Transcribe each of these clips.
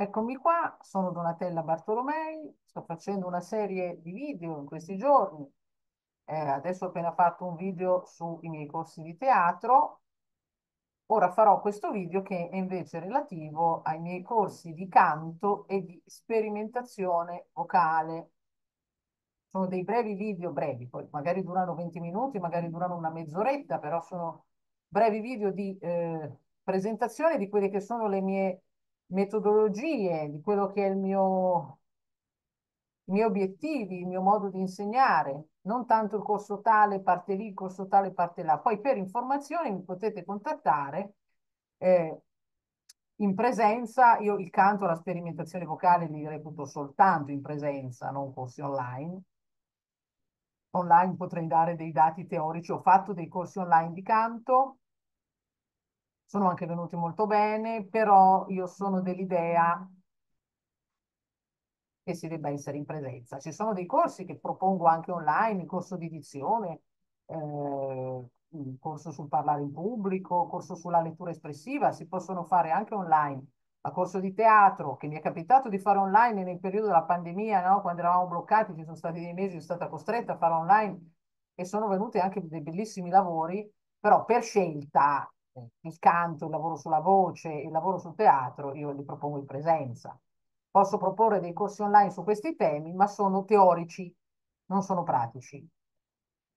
Eccomi qua, sono Donatella Bartolomei, sto facendo una serie di video in questi giorni. Eh, adesso ho appena fatto un video sui miei corsi di teatro. Ora farò questo video che è invece relativo ai miei corsi di canto e di sperimentazione vocale. Sono dei brevi video, brevi, poi magari durano 20 minuti, magari durano una mezz'oretta, però sono brevi video di eh, presentazione di quelle che sono le mie metodologie, di quello che è il mio, i miei obiettivi, il mio modo di insegnare, non tanto il corso tale, parte lì, il corso tale, parte là. Poi per informazioni mi potete contattare eh, in presenza, io il canto, la sperimentazione vocale li reputo soltanto in presenza, non corsi online. Online potrei dare dei dati teorici, ho fatto dei corsi online di canto, sono anche venuti molto bene, però io sono dell'idea che si debba essere in presenza. Ci sono dei corsi che propongo anche online, il corso di dizione, eh, il corso sul parlare in pubblico, il corso sulla lettura espressiva, si possono fare anche online. A corso di teatro, che mi è capitato di fare online nel periodo della pandemia, no? quando eravamo bloccati, ci sono stati dei mesi, sono stata costretta a fare online e sono venuti anche dei bellissimi lavori, però per scelta il canto, il lavoro sulla voce, il lavoro sul teatro, io li propongo in presenza. Posso proporre dei corsi online su questi temi, ma sono teorici, non sono pratici.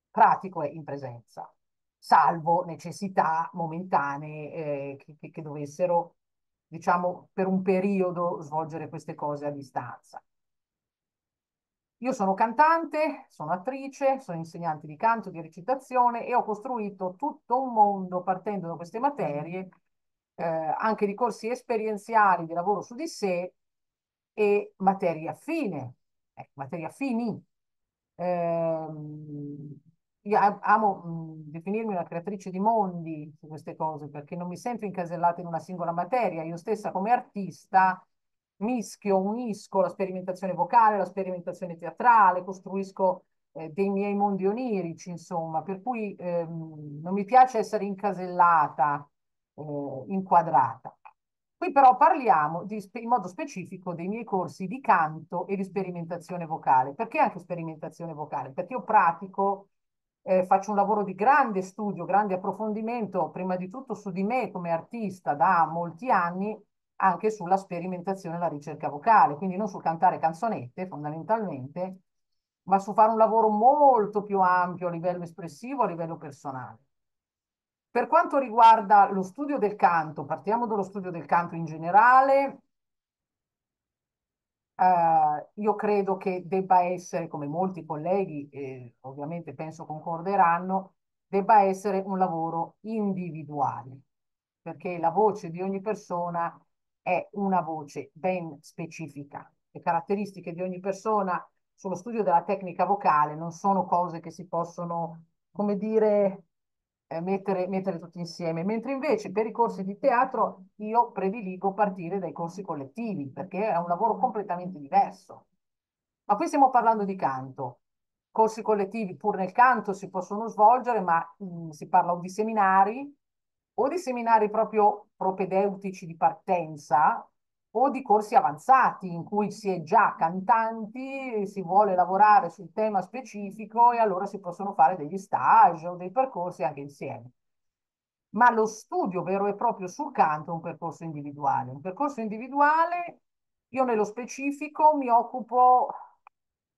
Pratico è in presenza, salvo necessità momentanee eh, che, che dovessero, diciamo, per un periodo svolgere queste cose a distanza. Io sono cantante, sono attrice, sono insegnante di canto, di recitazione e ho costruito tutto un mondo partendo da queste materie, eh, anche di corsi esperienziali di lavoro su di sé e materie affine, eh, materie affini. Eh, io amo mh, definirmi una creatrice di mondi su queste cose perché non mi sento incasellata in una singola materia. Io stessa come artista mischio, unisco la sperimentazione vocale, la sperimentazione teatrale, costruisco eh, dei miei mondi onirici, insomma, per cui ehm, non mi piace essere incasellata, eh, inquadrata. Qui però parliamo di, in modo specifico dei miei corsi di canto e di sperimentazione vocale. Perché anche sperimentazione vocale? Perché io pratico, eh, faccio un lavoro di grande studio, grande approfondimento, prima di tutto su di me come artista da molti anni, anche sulla sperimentazione e la ricerca vocale, quindi non sul cantare canzonette fondamentalmente, ma su fare un lavoro molto più ampio a livello espressivo, a livello personale. Per quanto riguarda lo studio del canto, partiamo dallo studio del canto in generale, eh, io credo che debba essere, come molti colleghi, eh, ovviamente penso concorderanno, debba essere un lavoro individuale, perché la voce di ogni persona è una voce ben specifica. Le caratteristiche di ogni persona sullo studio della tecnica vocale non sono cose che si possono, come dire, eh, mettere, mettere tutti insieme, mentre invece per i corsi di teatro io prediligo partire dai corsi collettivi, perché è un lavoro completamente diverso. Ma qui stiamo parlando di canto. Corsi collettivi pur nel canto si possono svolgere, ma mh, si parla di seminari, o di seminari proprio propedeutici di partenza o di corsi avanzati in cui si è già cantanti, si vuole lavorare sul tema specifico e allora si possono fare degli stage o dei percorsi anche insieme. Ma lo studio vero e proprio sul canto è un percorso individuale. Un percorso individuale, io nello specifico mi occupo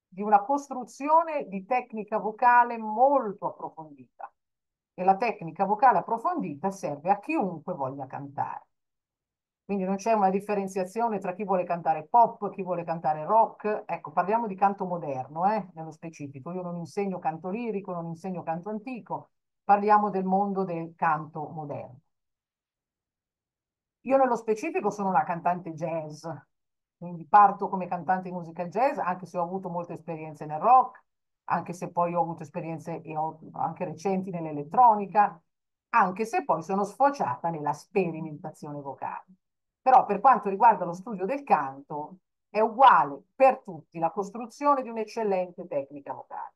di una costruzione di tecnica vocale molto approfondita e la tecnica vocale approfondita serve a chiunque voglia cantare. Quindi non c'è una differenziazione tra chi vuole cantare pop, chi vuole cantare rock. Ecco, parliamo di canto moderno, eh, nello specifico. Io non insegno canto lirico, non insegno canto antico, parliamo del mondo del canto moderno. Io nello specifico sono una cantante jazz, quindi parto come cantante di musica jazz, anche se ho avuto molte esperienze nel rock, anche se poi ho avuto esperienze anche recenti nell'elettronica, anche se poi sono sfociata nella sperimentazione vocale. Però per quanto riguarda lo studio del canto, è uguale per tutti la costruzione di un'eccellente tecnica vocale.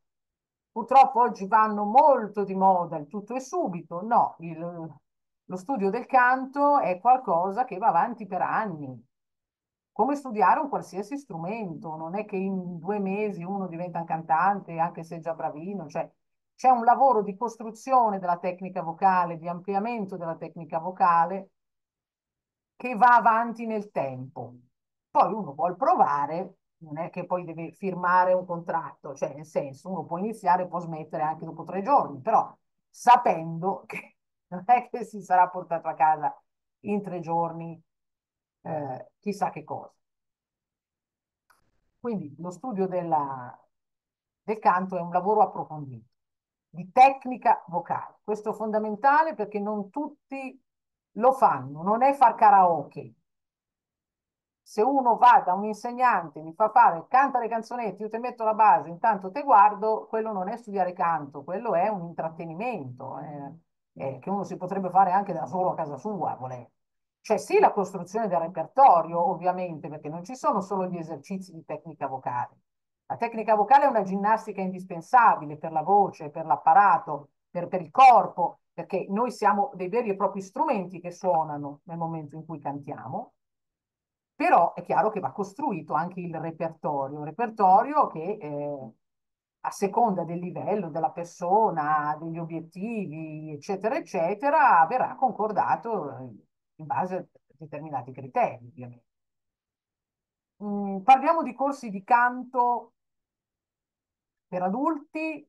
Purtroppo oggi vanno molto di moda il tutto e subito, no, il, lo studio del canto è qualcosa che va avanti per anni. Come studiare un qualsiasi strumento, non è che in due mesi uno diventa un cantante, anche se è già bravino, cioè c'è un lavoro di costruzione della tecnica vocale, di ampliamento della tecnica vocale che va avanti nel tempo. Poi uno vuol provare, non è che poi deve firmare un contratto, cioè nel senso uno può iniziare e può smettere anche dopo tre giorni, però sapendo che non è che si sarà portato a casa in tre giorni eh, chissà che cosa. Quindi lo studio della, del canto è un lavoro approfondito, di tecnica vocale. Questo è fondamentale perché non tutti lo fanno, non è far karaoke. Se uno va da un insegnante, mi fa fare, canta le canzonette, io ti metto la base, intanto te guardo, quello non è studiare canto, quello è un intrattenimento, eh, eh, che uno si potrebbe fare anche da solo a casa sua, volendo. C'è sì la costruzione del repertorio, ovviamente, perché non ci sono solo gli esercizi di tecnica vocale. La tecnica vocale è una ginnastica indispensabile per la voce, per l'apparato, per, per il corpo, perché noi siamo dei veri e propri strumenti che suonano nel momento in cui cantiamo, però è chiaro che va costruito anche il repertorio, un repertorio che eh, a seconda del livello della persona, degli obiettivi, eccetera, eccetera, verrà concordato in base a determinati criteri, ovviamente. Mm, parliamo di corsi di canto per adulti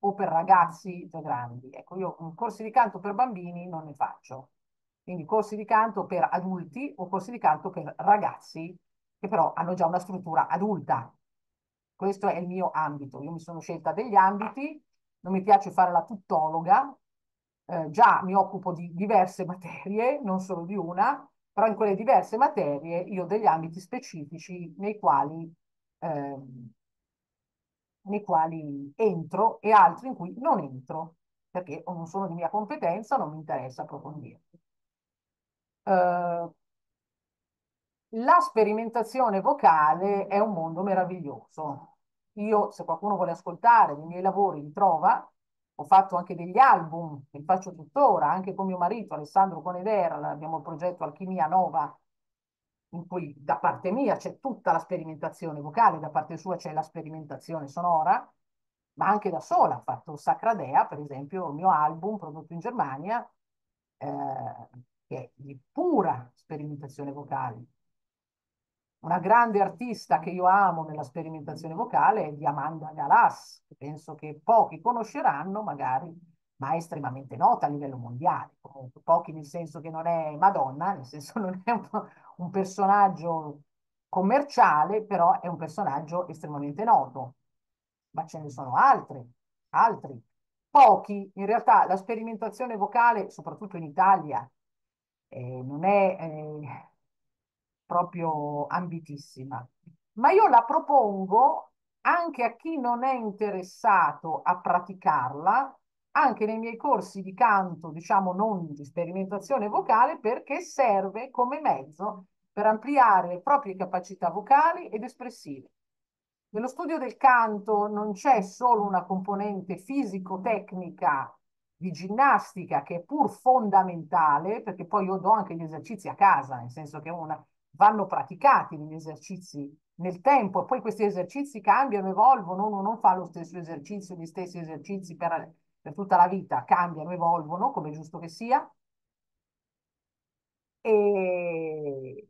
o per ragazzi già grandi. Ecco, io corsi di canto per bambini non ne faccio. Quindi corsi di canto per adulti o corsi di canto per ragazzi che però hanno già una struttura adulta. Questo è il mio ambito. Io mi sono scelta degli ambiti, non mi piace fare la tuttologa, eh, già mi occupo di diverse materie, non solo di una, però in quelle diverse materie io ho degli ambiti specifici nei quali, eh, nei quali entro e altri in cui non entro, perché o non sono di mia competenza non mi interessa approfondire. Uh, la sperimentazione vocale è un mondo meraviglioso. Io, se qualcuno vuole ascoltare i miei lavori, li trova ho fatto anche degli album, che faccio tuttora, anche con mio marito Alessandro Conedera, abbiamo il progetto Alchimia Nova, in cui da parte mia c'è tutta la sperimentazione vocale, da parte sua c'è la sperimentazione sonora, ma anche da sola. Ha fatto Sacradea, per esempio, il mio album prodotto in Germania, eh, che è di pura sperimentazione vocale. Una grande artista che io amo nella sperimentazione vocale è Diamanda Galas, che penso che pochi conosceranno magari, ma è estremamente nota a livello mondiale. Comunque, pochi nel senso che non è Madonna, nel senso non è un, un personaggio commerciale, però è un personaggio estremamente noto. Ma ce ne sono altri, altri. Pochi, in realtà la sperimentazione vocale, soprattutto in Italia, eh, non è... Eh, proprio ambitissima, ma io la propongo anche a chi non è interessato a praticarla, anche nei miei corsi di canto, diciamo non di sperimentazione vocale, perché serve come mezzo per ampliare le proprie capacità vocali ed espressive. Nello studio del canto non c'è solo una componente fisico-tecnica di ginnastica che è pur fondamentale, perché poi io do anche gli esercizi a casa, nel senso che una, vanno praticati gli esercizi nel tempo e poi questi esercizi cambiano, evolvono, uno non fa lo stesso esercizio, gli stessi esercizi per, per tutta la vita, cambiano, evolvono, come è giusto che sia. E...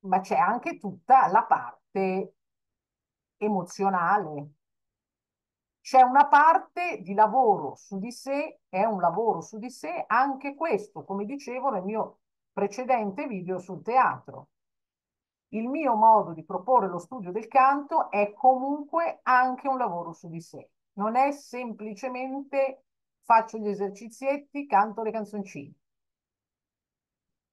Ma c'è anche tutta la parte emozionale. C'è una parte di lavoro su di sé, è un lavoro su di sé, anche questo, come dicevo nel mio precedente video sul teatro. Il mio modo di proporre lo studio del canto è comunque anche un lavoro su di sé. Non è semplicemente faccio gli esercizietti, canto le canzoncine.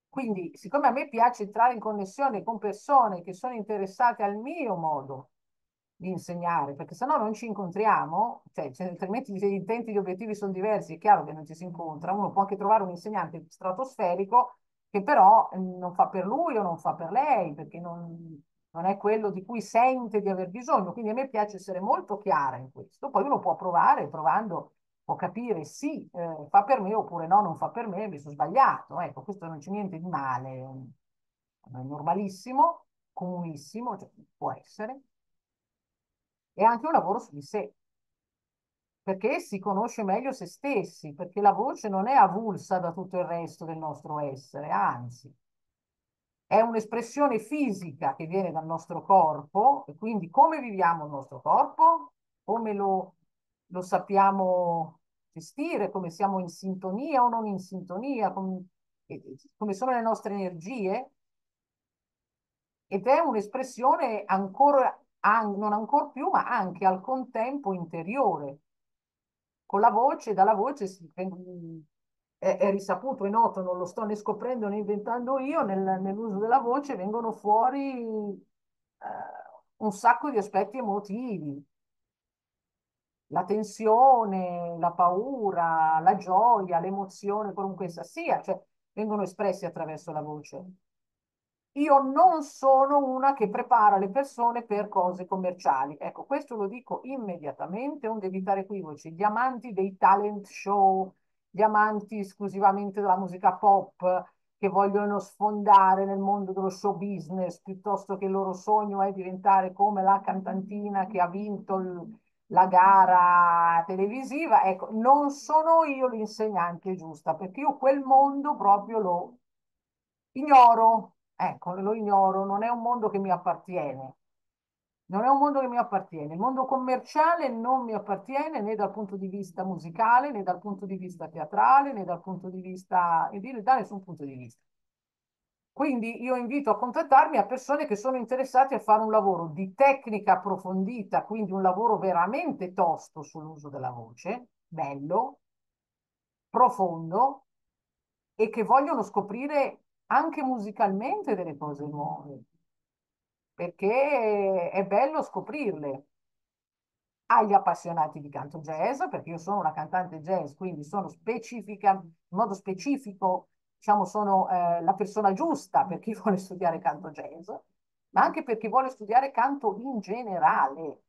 Quindi, siccome a me piace entrare in connessione con persone che sono interessate al mio modo di insegnare, perché se no non ci incontriamo, cioè, cioè altrimenti gli intenti e gli obiettivi sono diversi, è chiaro che non ci si incontra, uno può anche trovare un insegnante stratosferico che però mm, non fa per lui o non fa per lei, perché non, non è quello di cui sente di aver bisogno. Quindi a me piace essere molto chiara in questo. Poi uno può provare, provando può capire sì, eh, fa per me oppure no, non fa per me, mi sono sbagliato. Ecco, questo non c'è niente di male. è normalissimo, comunissimo, cioè, può essere, è anche un lavoro su di sé, perché si conosce meglio se stessi, perché la voce non è avulsa da tutto il resto del nostro essere, anzi, è un'espressione fisica che viene dal nostro corpo, e quindi come viviamo il nostro corpo, come lo, lo sappiamo gestire, come siamo in sintonia o non in sintonia, come, come sono le nostre energie, ed è un'espressione ancora, non ancora più, ma anche al contempo interiore. Con la voce, dalla voce si, è, è, risaputo, è noto, non lo sto né scoprendo né inventando io, nel, nell'uso della voce vengono fuori eh, un sacco di aspetti emotivi. La tensione, la paura, la gioia, l'emozione, qualunque essa sia, cioè vengono espressi attraverso la voce. Io non sono una che prepara le persone per cose commerciali. Ecco, questo lo dico immediatamente, onde evitare equivoci. Gli amanti dei talent show, gli amanti esclusivamente della musica pop, che vogliono sfondare nel mondo dello show business, piuttosto che il loro sogno è diventare come la cantantina che ha vinto il, la gara televisiva. Ecco, non sono io l'insegnante giusta, perché io quel mondo proprio lo ignoro. Ecco, lo ignoro, non è un mondo che mi appartiene. Non è un mondo che mi appartiene. Il mondo commerciale non mi appartiene né dal punto di vista musicale, né dal punto di vista teatrale, né dal punto di vista, da nessun punto di vista. Quindi io invito a contattarmi a persone che sono interessate a fare un lavoro di tecnica approfondita, quindi un lavoro veramente tosto sull'uso della voce, bello, profondo, e che vogliono scoprire anche musicalmente delle cose nuove, perché è bello scoprirle. Agli appassionati di canto jazz, perché io sono una cantante jazz, quindi sono specifica, in modo specifico, diciamo, sono eh, la persona giusta per chi vuole studiare canto jazz, ma anche per chi vuole studiare canto in generale,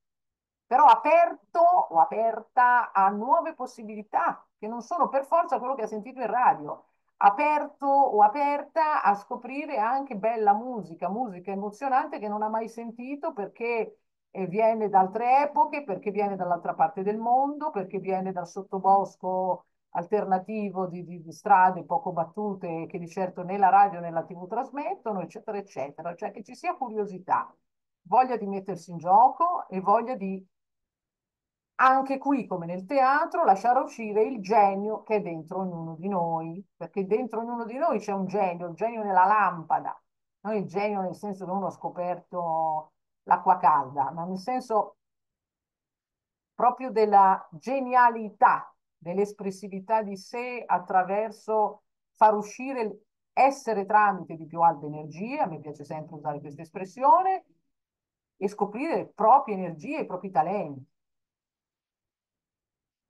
però aperto o aperta a nuove possibilità, che non sono per forza quello che ha sentito in radio, aperto o aperta a scoprire anche bella musica, musica emozionante che non ha mai sentito perché eh, viene da altre epoche, perché viene dall'altra parte del mondo, perché viene dal sottobosco alternativo di, di, di, strade poco battute che di certo né la radio né la tv trasmettono, eccetera, eccetera. Cioè che ci sia curiosità, voglia di mettersi in gioco e voglia di anche qui, come nel teatro, lasciare uscire il genio che è dentro ognuno di noi, perché dentro ognuno di noi c'è un genio, il genio nella lampada, non il genio nel senso che uno ha scoperto l'acqua calda, ma nel senso proprio della genialità, dell'espressività di sé attraverso far uscire, essere tramite di più alte energie, a me piace sempre usare questa espressione, e scoprire le proprie energie, i propri talenti.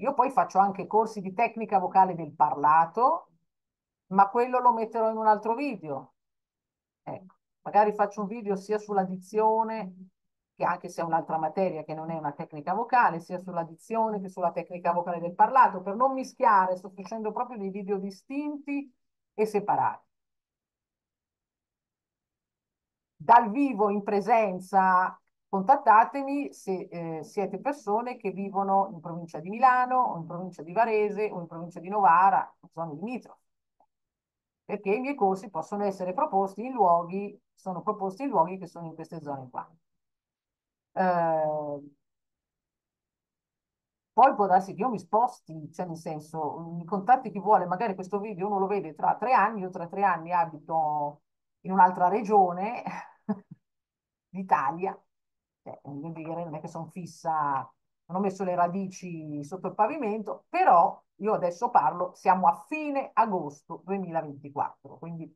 Io poi faccio anche corsi di tecnica vocale del parlato, ma quello lo metterò in un altro video. Ecco, magari faccio un video sia sulla dizione, che anche se è un'altra materia che non è una tecnica vocale, sia sulla dizione che sulla tecnica vocale del parlato, per non mischiare, sto facendo proprio dei video distinti e separati. Dal vivo in presenza contattatemi se eh, siete persone che vivono in provincia di Milano o in provincia di Varese o in provincia di Novara, zone limitrofe. Perché i miei corsi possono essere proposti in luoghi, sono proposti in luoghi che sono in queste zone qua. Eh, poi può darsi che io mi sposti, cioè nel senso, mi contatti chi vuole, magari questo video uno lo vede tra tre anni, io tra tre anni abito in un'altra regione d'Italia, cioè, dire, non è che sono fissa, non ho messo le radici sotto il pavimento, però io adesso parlo, siamo a fine agosto 2024, quindi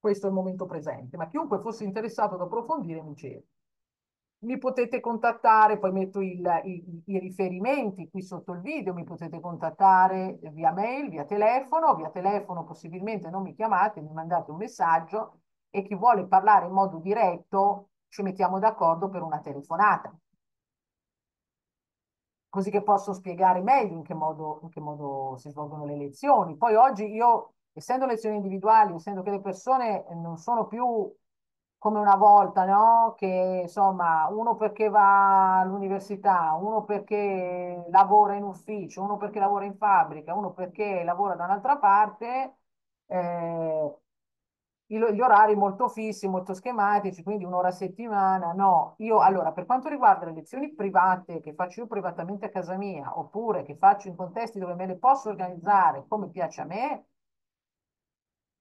questo è il momento presente, ma chiunque fosse interessato ad approfondire mi cerca. Mi potete contattare, poi metto il, i, i, riferimenti qui sotto il video, mi potete contattare via mail, via telefono, via telefono possibilmente non mi chiamate, mi mandate un messaggio e chi vuole parlare in modo diretto ci mettiamo d'accordo per una telefonata. Così che posso spiegare meglio in che modo, in che modo si svolgono le lezioni. Poi oggi io essendo lezioni individuali, essendo che le persone non sono più come una volta, no? Che insomma, uno perché va all'università, uno perché lavora in ufficio, uno perché lavora in fabbrica, uno perché lavora da un'altra parte, eh, gli orari molto fissi, molto schematici, quindi un'ora a settimana. No, io allora, per quanto riguarda le lezioni private che faccio io privatamente a casa mia, oppure che faccio in contesti dove me le posso organizzare come piace a me,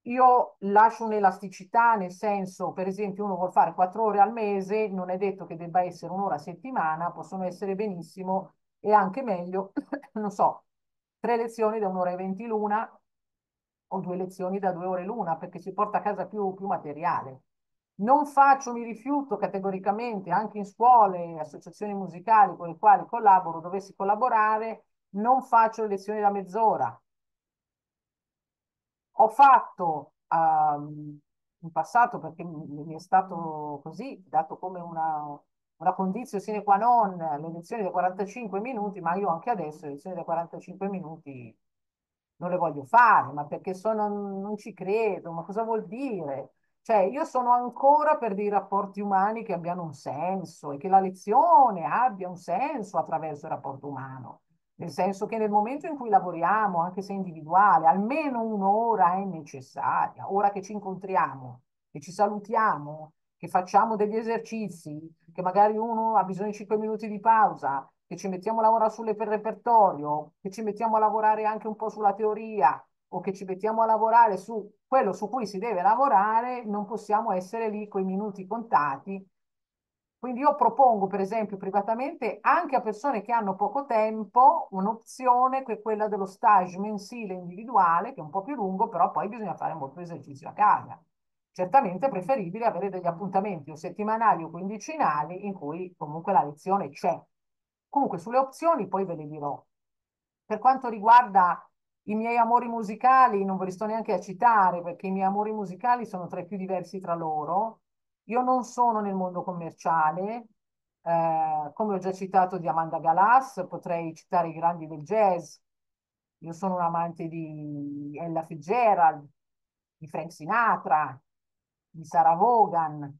io lascio un'elasticità, nel senso, per esempio, uno vuole fare quattro ore al mese, non è detto che debba essere un'ora a settimana, possono essere benissimo e anche meglio, non so, tre lezioni da un'ora e venti l'una o due lezioni da due ore l'una, perché si porta a casa più, più materiale. Non faccio, mi rifiuto categoricamente, anche in scuole, associazioni musicali con le quali collaboro, dovessi collaborare, non faccio le lezioni da mezz'ora ho fatto um, in passato, perché mi è stato così, dato come una, una condizione sine qua non le lezioni da 45 minuti, ma io anche adesso le lezioni da 45 minuti non le voglio fare, ma perché sono, non ci credo, ma cosa vuol dire? Cioè, io sono ancora per dei rapporti umani che abbiano un senso e che la lezione abbia un senso attraverso il rapporto umano. Nel senso che nel momento in cui lavoriamo, anche se individuale, almeno un'ora è necessaria. Ora che ci incontriamo, che ci salutiamo, che facciamo degli esercizi, che magari uno ha bisogno di 5 minuti di pausa, che ci mettiamo a lavorare sulle per repertorio, che ci mettiamo a lavorare anche un po' sulla teoria o che ci mettiamo a lavorare su quello su cui si deve lavorare, non possiamo essere lì con i minuti contati quindi io propongo, per esempio, privatamente anche a persone che hanno poco tempo un'opzione che è quella dello stage mensile individuale, che è un po' più lungo, però poi bisogna fare molto esercizio a casa. Certamente è preferibile avere degli appuntamenti o settimanali o quindicinali in cui comunque la lezione c'è. Comunque sulle opzioni poi ve le dirò. Per quanto riguarda i miei amori musicali, non ve li sto neanche a citare perché i miei amori musicali sono tra i più diversi tra loro io non sono nel mondo commerciale, eh, come ho già citato di Amanda Galas, potrei citare i grandi del jazz. Io sono un amante di Ella Fitzgerald, di Frank Sinatra, di Sarah Vaughan,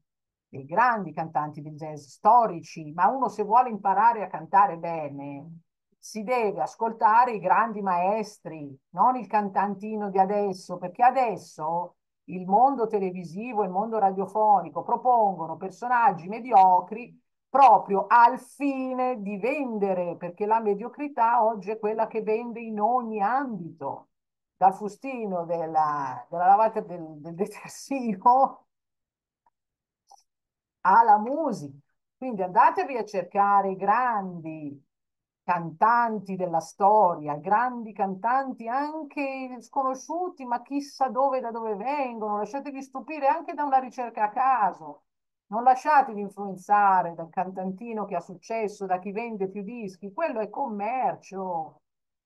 dei grandi cantanti del jazz storici, ma uno se vuole imparare a cantare bene si deve ascoltare i grandi maestri, non il cantantino di adesso, perché adesso il mondo televisivo e il mondo radiofonico propongono personaggi mediocri proprio al fine di vendere, perché la mediocrità oggi è quella che vende in ogni ambito, dal fustino della, della lavata del, del detersivo alla musica. Quindi andatevi a cercare i grandi cantanti della storia, grandi cantanti anche sconosciuti, ma chissà dove da dove vengono. Lasciatevi stupire anche da una ricerca a caso. Non lasciatevi influenzare dal cantantino che ha successo, da chi vende più dischi. Quello è commercio,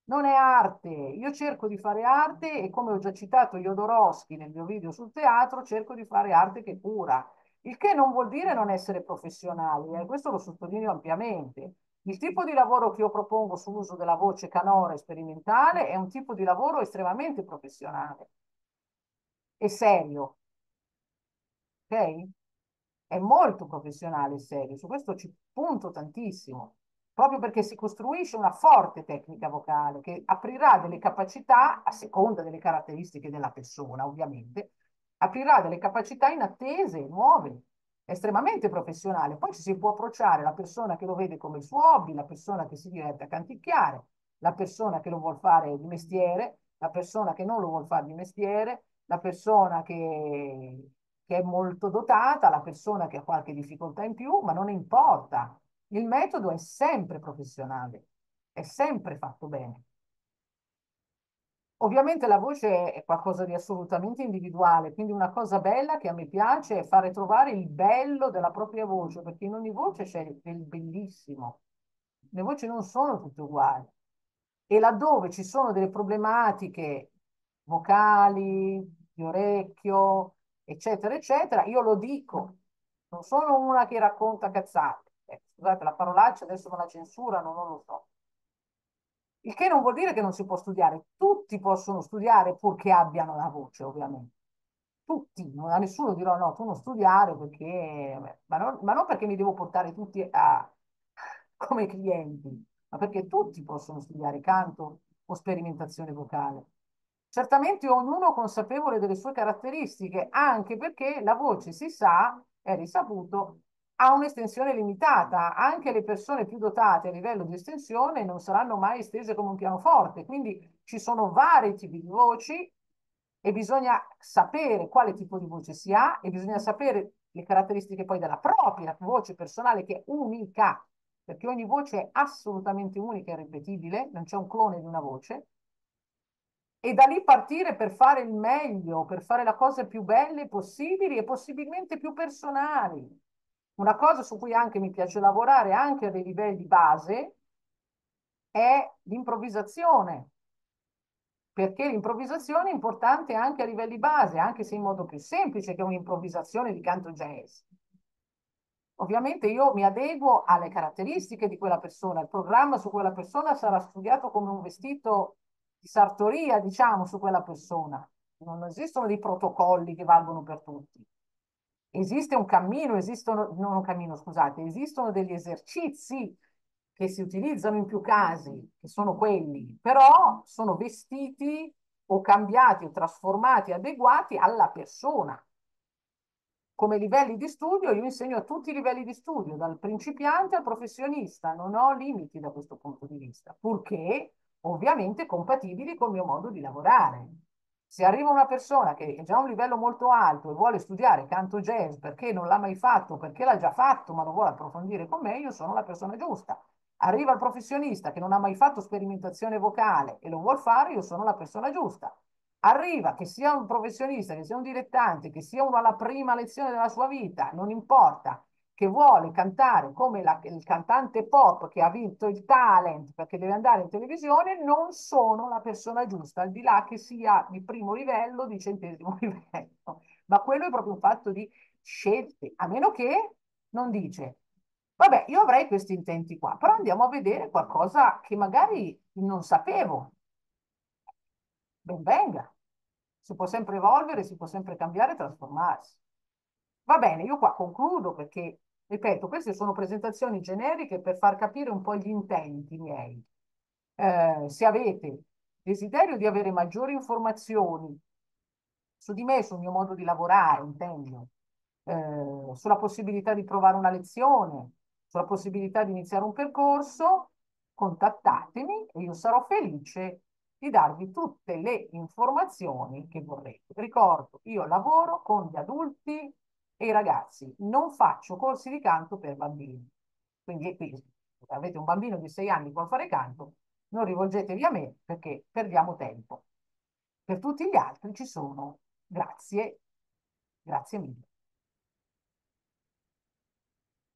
non è arte. Io cerco di fare arte e come ho già citato Jodorowsky nel mio video sul teatro, cerco di fare arte che cura. Il che non vuol dire non essere professionali, eh? questo lo sottolineo ampiamente. Il tipo di lavoro che io propongo sull'uso della voce canora sperimentale è un tipo di lavoro estremamente professionale e serio. Ok? È molto professionale e serio, su questo ci punto tantissimo, proprio perché si costruisce una forte tecnica vocale che aprirà delle capacità, a seconda delle caratteristiche della persona, ovviamente, aprirà delle capacità inattese, nuove, estremamente professionale. Poi ci si può approcciare la persona che lo vede come il suo hobby, la persona che si diverte a canticchiare, la persona che lo vuole fare di mestiere, la persona che non lo vuole fare di mestiere, la persona che, che è molto dotata, la persona che ha qualche difficoltà in più, ma non importa. Il metodo è sempre professionale, è sempre fatto bene. Ovviamente la voce è qualcosa di assolutamente individuale, quindi una cosa bella che a me piace è fare trovare il bello della propria voce, perché in ogni voce c'è il bellissimo. Le voci non sono tutte uguali. E laddove ci sono delle problematiche vocali, di orecchio, eccetera, eccetera, io lo dico. Non sono una che racconta cazzate. Eh, scusate, la parolaccia adesso con la censura non lo so. Il che non vuol dire che non si può studiare. Tutti possono studiare purché abbiano la voce, ovviamente. Tutti, non a nessuno dirò no, tu non studiare perché, ma non, ma non perché mi devo portare tutti a, come clienti, ma perché tutti possono studiare canto o sperimentazione vocale. Certamente ognuno consapevole delle sue caratteristiche, anche perché la voce si sa, è risaputo, ha un'estensione limitata. Anche le persone più dotate a livello di estensione non saranno mai estese come un pianoforte. Quindi ci sono vari tipi di voci e bisogna sapere quale tipo di voce si ha e bisogna sapere le caratteristiche poi della propria voce personale che è unica, perché ogni voce è assolutamente unica e ripetibile, non c'è un clone di una voce. E da lì partire per fare il meglio, per fare le cose più belle possibili e possibilmente più personali. Una cosa su cui anche mi piace lavorare, anche a dei livelli base, è l'improvvisazione. Perché l'improvvisazione è importante anche a livelli base, anche se in modo più semplice che un'improvvisazione di canto jazz. Ovviamente io mi adeguo alle caratteristiche di quella persona, il programma su quella persona sarà studiato come un vestito di sartoria, diciamo, su quella persona. Non esistono dei protocolli che valgono per tutti esiste un cammino, esistono, non un cammino, scusate, esistono degli esercizi che si utilizzano in più casi, che sono quelli, però sono vestiti o cambiati o trasformati, adeguati alla persona. Come livelli di studio, io insegno a tutti i livelli di studio, dal principiante al professionista, non ho limiti da questo punto di vista, purché ovviamente compatibili col mio modo di lavorare. Se arriva una persona che è già a un livello molto alto e vuole studiare canto jazz perché non l'ha mai fatto, perché l'ha già fatto, ma lo vuole approfondire con me, io sono la persona giusta. Arriva il professionista che non ha mai fatto sperimentazione vocale e lo vuole fare, io sono la persona giusta. Arriva che sia un professionista, che sia un dilettante, che sia uno alla prima lezione della sua vita, non importa, che vuole cantare come la, il cantante pop che ha vinto il talent perché deve andare in televisione, non sono la persona giusta, al di là che sia di primo livello, di centesimo livello. Ma quello è proprio un fatto di scelte, a meno che non dice, vabbè, io avrei questi intenti qua, però andiamo a vedere qualcosa che magari non sapevo. Ben venga. Si può sempre evolvere, si può sempre cambiare trasformarsi. Va bene, io qua concludo perché Ripeto, queste sono presentazioni generiche per far capire un po' gli intenti miei. Eh, se avete desiderio di avere maggiori informazioni su di me, sul mio modo di lavorare, intendo, eh, sulla possibilità di provare una lezione, sulla possibilità di iniziare un percorso, contattatemi e io sarò felice di darvi tutte le informazioni che vorrete. Ricordo, io lavoro con gli adulti e ragazzi, non faccio corsi di canto per bambini. Quindi qui avete un bambino di 6 anni che vuole fare canto, non rivolgetevi a me perché perdiamo tempo. Per tutti gli altri ci sono. Grazie, grazie mille.